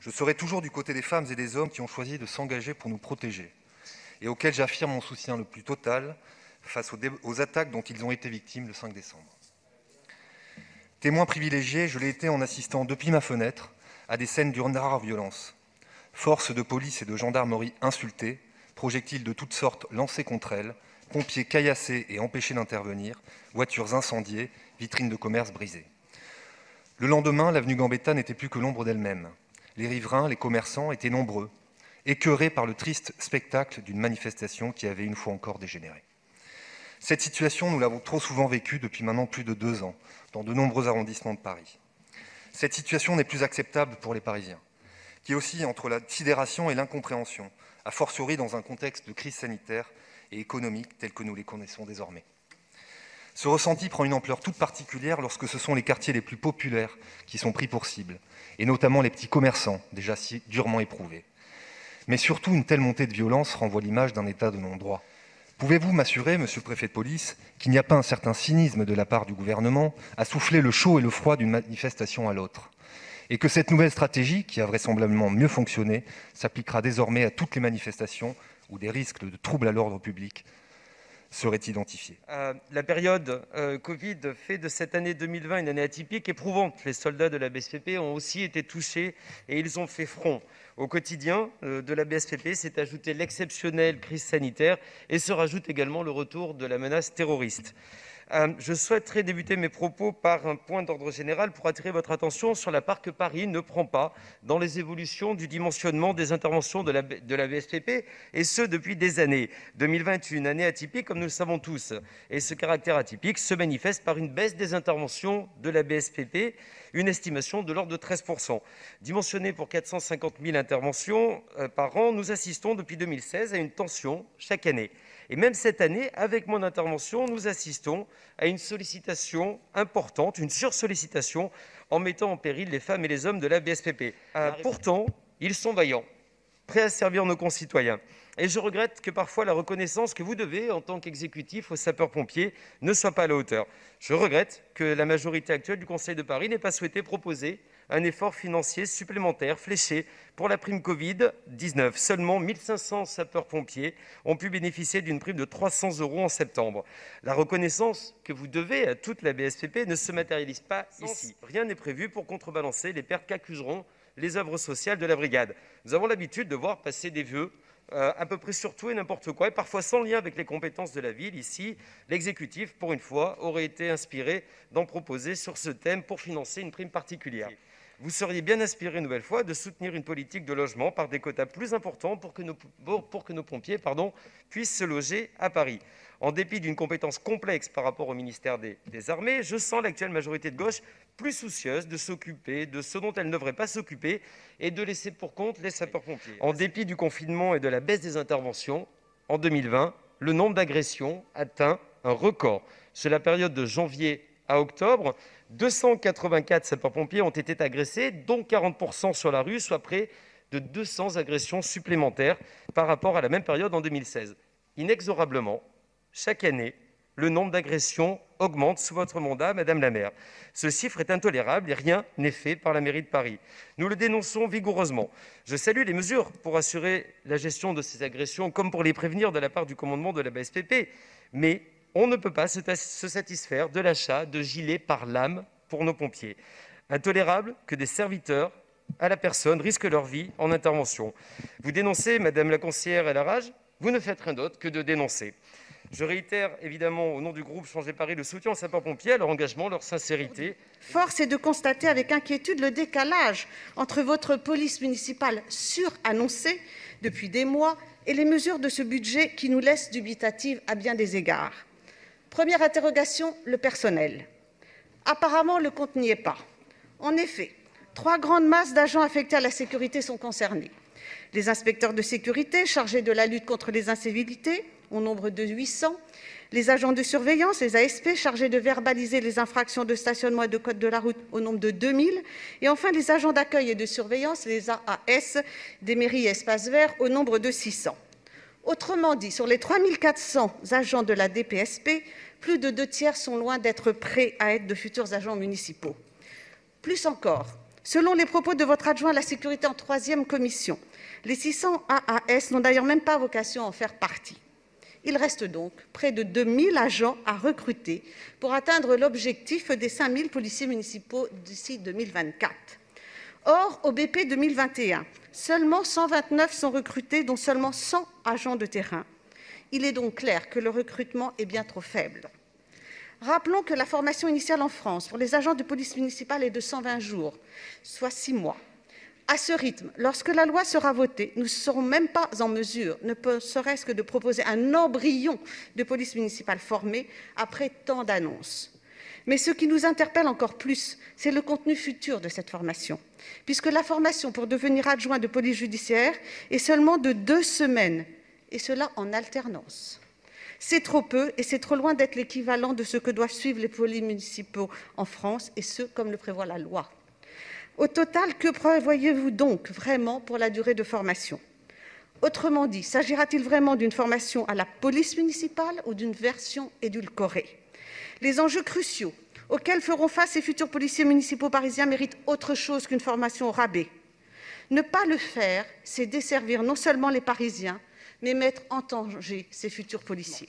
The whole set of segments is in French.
Je serai toujours du côté des femmes et des hommes qui ont choisi de s'engager pour nous protéger et auxquels j'affirme mon soutien le plus total face aux, attaques dont ils ont été victimes le 5 décembre. Témoin privilégié, je l'ai été en assistant depuis ma fenêtre à des scènes d'une rare violence. Forces de police et de gendarmerie insultées, projectiles de toutes sortes lancés contre elles, pompiers caillassés et empêchés d'intervenir, voitures incendiées, vitrines de commerce brisées. Le lendemain, l'avenue Gambetta n'était plus que l'ombre d'elle-même. Les riverains, les commerçants étaient nombreux, écœurés par le triste spectacle d'une manifestation qui avait une fois encore dégénéré. Cette situation, nous l'avons trop souvent vécue depuis maintenant plus de deux ans, dans de nombreux arrondissements de Paris. Cette situation n'est plus acceptable pour les Parisiens, qui aussi entre la sidération et l'incompréhension, a fortiori dans un contexte de crise sanitaire et économique tel que nous les connaissons désormais. Ce ressenti prend une ampleur toute particulière lorsque ce sont les quartiers les plus populaires qui sont pris pour cible, et notamment les petits commerçants, déjà si durement éprouvés. Mais surtout, une telle montée de violence renvoie l'image d'un état de non-droit. Pouvez-vous m'assurer, monsieur le préfet de police, qu'il n'y a pas un certain cynisme de la part du gouvernement à souffler le chaud et le froid d'une manifestation à l'autre? Et que cette nouvelle stratégie, qui a vraisemblablement mieux fonctionné, s'appliquera désormais à toutes les manifestations où des risques de troubles à l'ordre public seraient identifiés euh, La période euh, Covid fait de cette année 2020 une année atypique, éprouvante. Les soldats de la BSPP ont aussi été touchés et ils ont fait front. Au quotidien euh, de la BSPP s'est ajouté l'exceptionnelle crise sanitaire et se rajoute également le retour de la menace terroriste. Euh, je souhaiterais débuter mes propos par un point d'ordre général pour attirer votre attention sur la part que Paris ne prend pas dans les évolutions du dimensionnement des interventions de la, BSPP, et ce depuis des années. 2020 est une année atypique, comme nous le savons tous, et ce caractère atypique se manifeste par une baisse des interventions de la BSPP, une estimation de l'ordre de 13% Dimensionnée pour 450 000 interventions euh, par an, nous assistons depuis 2016 à une tension chaque année. Et même cette année, avec mon intervention, nous assistons à une sollicitation importante, une sursollicitation, en mettant en péril les femmes et les hommes de la BSPP. Euh, pourtant, ils sont vaillants, prêts à servir nos concitoyens. Et je regrette que parfois la reconnaissance que vous devez en tant qu'exécutif aux sapeurs-pompiers ne soit pas à la hauteur. Je regrette que la majorité actuelle du Conseil de Paris n'ait pas souhaité proposer un effort financier supplémentaire fléché pour la prime Covid-19. Seulement 1500 sapeurs-pompiers ont pu bénéficier d'une prime de 300 euros en septembre. La reconnaissance que vous devez à toute la BSPP ne se matérialise pas ici. Rien n'est prévu pour contrebalancer les pertes qu'accuseront les œuvres sociales de la brigade. Nous avons l'habitude de voir passer des vœux euh, à peu près sur tout et n'importe quoi, et parfois sans lien avec les compétences de la ville. Ici, l'exécutif, pour une fois, aurait été inspiré d'en proposer sur ce thème pour financer une prime particulière vous seriez bien inspiré une nouvelle fois de soutenir une politique de logement par des quotas plus importants pour que nos, pompiers puissent se loger à Paris. En dépit d'une compétence complexe par rapport au ministère des, des Armées, je sens l'actuelle majorité de gauche plus soucieuse de s'occuper de ce dont elle ne devrait pas s'occuper et de laisser pour compte les sapeurs-pompiers. En dépit du confinement et de la baisse des interventions, en 2020, le nombre d'agressions atteint un record. Sur la période de janvier à octobre, 284 sapeurs-pompiers ont été agressés, dont 40% sur la rue, soit près de 200 agressions supplémentaires par rapport à la même période en 2016. Inexorablement, chaque année, le nombre d'agressions augmente sous votre mandat, Madame la maire. Ce chiffre est intolérable et rien n'est fait par la mairie de Paris. Nous le dénonçons vigoureusement. Je salue les mesures pour assurer la gestion de ces agressions, comme pour les prévenir de la part du commandement de la BSPP, mais on ne peut pas se satisfaire de l'achat de gilets par lame pour nos pompiers. Intolérable que des serviteurs à la personne risquent leur vie en intervention. Vous dénoncez, Madame la conseillère et la rage, vous ne faites rien d'autre que de dénoncer. Je réitère évidemment au nom du groupe Changer Paris le soutien aux sapeurs-pompiers, leur engagement, leur sincérité. Force est de constater avec inquiétude le décalage entre votre police municipale surannoncée depuis des mois et les mesures de ce budget qui nous laissent dubitatives à bien des égards. Première interrogation, le personnel. Apparemment, le compte n'y est pas. En effet, trois grandes masses d'agents affectés à la sécurité sont concernées. Les inspecteurs de sécurité chargés de la lutte contre les incivilités, au nombre de 800, les agents de surveillance, les ASP, chargés de verbaliser les infractions de stationnement et de code de la route, au nombre de 2000, et enfin les agents d'accueil et de surveillance, les AAS, des mairies et espaces verts, au nombre de 600. Autrement dit, sur les 3 400 agents de la DPSP, plus de deux tiers sont loin d'être prêts à être de futurs agents municipaux. Plus encore, Selon les propos de votre adjoint à la sécurité en troisième commission, les 600 AAS n'ont d'ailleurs même pas vocation à en faire partie. Il reste donc près de 2 000 agents à recruter pour atteindre l'objectif des 5 000 policiers municipaux d'ici 2024. Or, au BP 2021, seulement 129 sont recrutés, dont seulement 100 agents de terrain. Il est donc clair que le recrutement est bien trop faible. Rappelons que la formation initiale en France pour les agents de police municipale est de 120 jours, soit six mois. À ce rythme, lorsque la loi sera votée, nous ne serons même pas en mesure, ne serait-ce que de proposer un embryon de police municipale formée après tant d'annonces. Mais ce qui nous interpelle encore plus, c'est le contenu futur de cette formation, puisque la formation pour devenir adjoint de police judiciaire est seulement de deux semaines, et cela en alternance. C'est trop peu et c'est trop loin d'être l'équivalent de ce que doivent suivre les polices municipaux en France, et ce, comme le prévoit la loi. Au total, que prévoyez-vous donc vraiment pour la durée de formation? Autrement dit, s'agira-t-il vraiment d'une formation à la police municipale ou d'une version édulcorée? Les enjeux cruciaux auxquels feront face ces futurs policiers municipaux parisiens méritent autre chose qu'une formation au rabais. Ne pas le faire, c'est desservir non seulement les Parisiens, mais mettre en danger ces futurs policiers.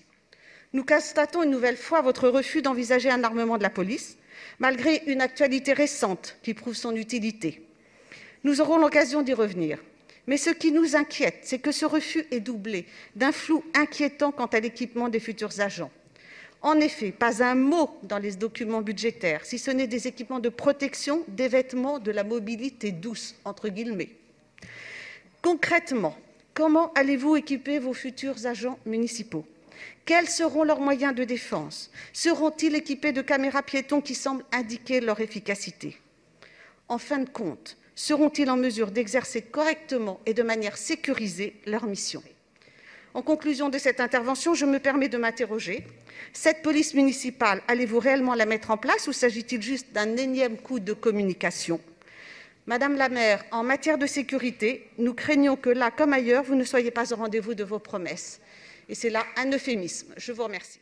Nous constatons une nouvelle fois votre refus d'envisager un armement de la police, malgré une actualité récente qui prouve son utilité. Nous aurons l'occasion d'y revenir. Mais ce qui nous inquiète, c'est que ce refus est doublé d'un flou inquiétant quant à l'équipement des futurs agents. En effet, pas un mot dans les documents budgétaires, si ce n'est des équipements de protection, des vêtements, de la mobilité douce, entre guillemets. Concrètement, comment allez-vous équiper vos futurs agents municipaux? Quels seront leurs moyens de défense? Seront-ils équipés de caméras piétons qui semblent indiquer leur efficacité? En fin de compte, seront-ils en mesure d'exercer correctement et de manière sécurisée leur mission? En conclusion de cette intervention, je me permets de m'interroger. Cette police municipale, allez-vous réellement la mettre en place ou s'agit-il juste d'un énième coup de communication? Madame la maire, en matière de sécurité, nous craignons que là comme ailleurs, vous ne soyez pas au rendez-vous de vos promesses et c'est là un euphémisme. Je vous remercie.